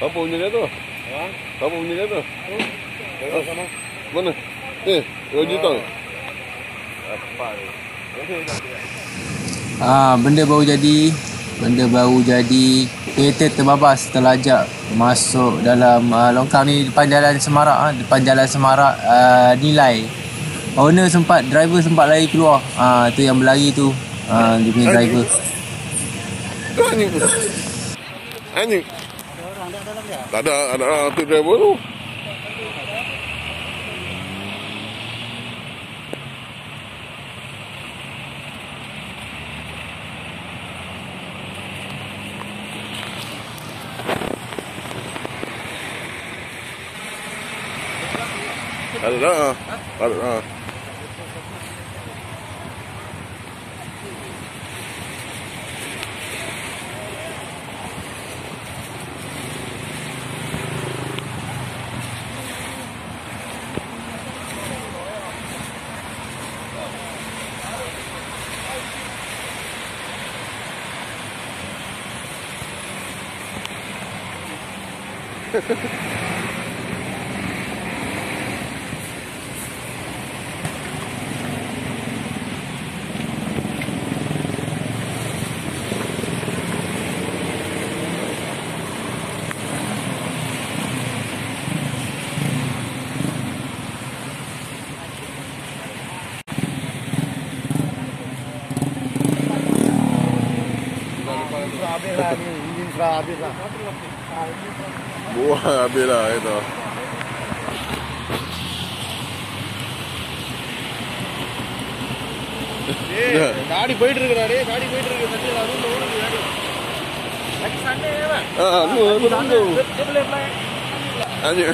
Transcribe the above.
Apa punya dia tu? Ha? Apa punya dia tu? Sama. Mana? Eh, Roji tau. Apa ni? Ah, benda baru jadi. Benda baru jadi. Kereta terbabas terlajak masuk dalam uh, longkang ni depan jalan Semarak ah, depan jalan Semarak uh, nilai. Owner sempat driver sempat lari keluar. Ah tu yang berlari tu. Ah dia punya driver. Tu anjing. Anjing. Tak ada, ada tu driver tu. Ada dah. Ada dah. Habis lah ni. Enjin serah habis lah. Buah bila itu. காடி போயிட்டு இருக்கிறாரு காடி போயிட்டு இருக்கு சண்டே அதுவும் ஓடுது காடி